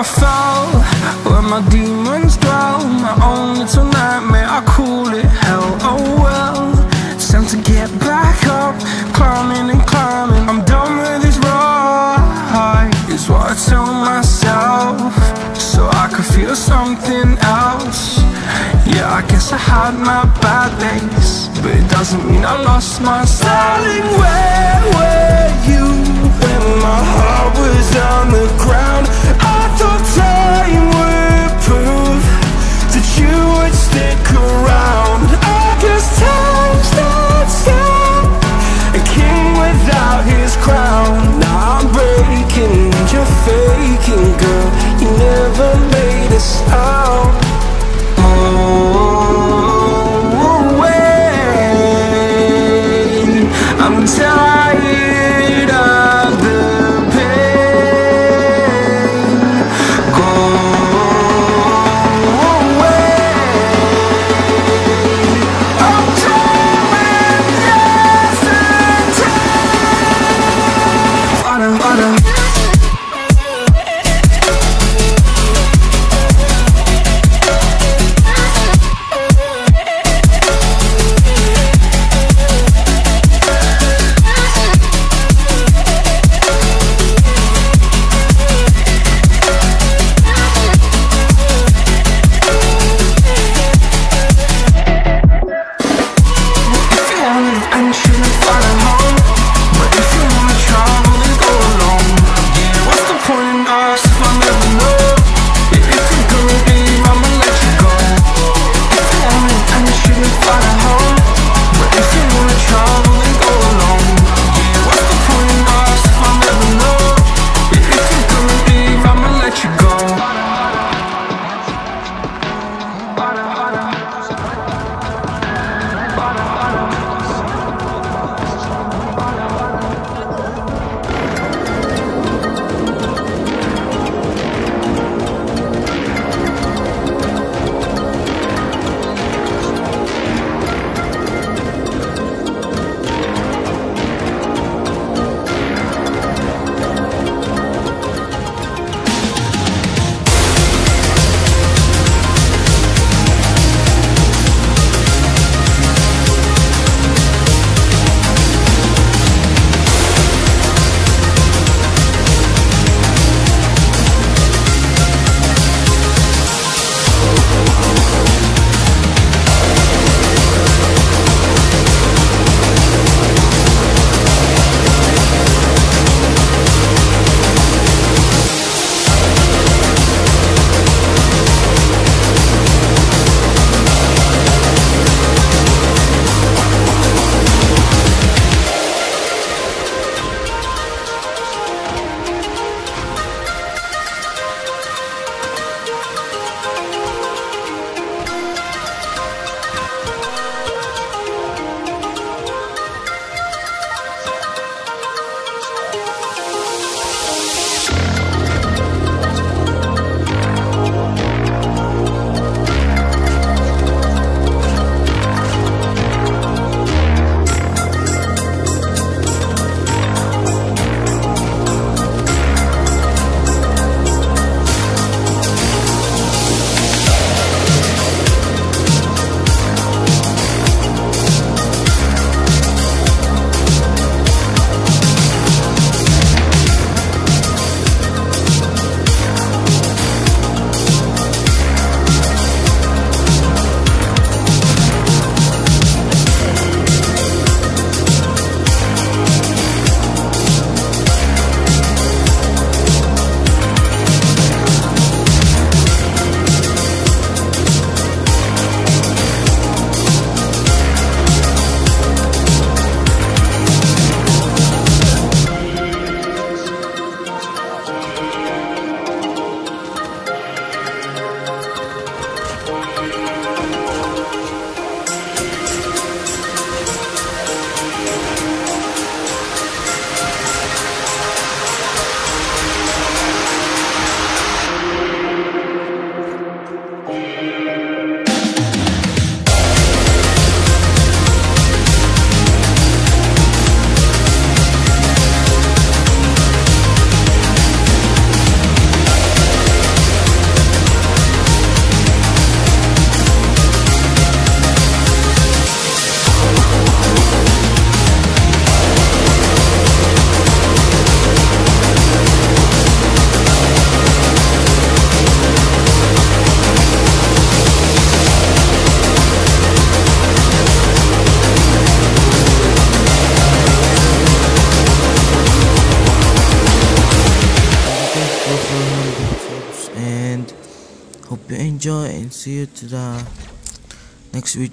I fell where my demons dwell My own little nightmare, I call it hell. Oh well, it's time to get back up Climbing and climbing, I'm done with this ride Is what I tell myself So I could feel something else. Yeah, I guess I had my bad days But it doesn't mean I lost my Darling, where were enjoy and see you to the next video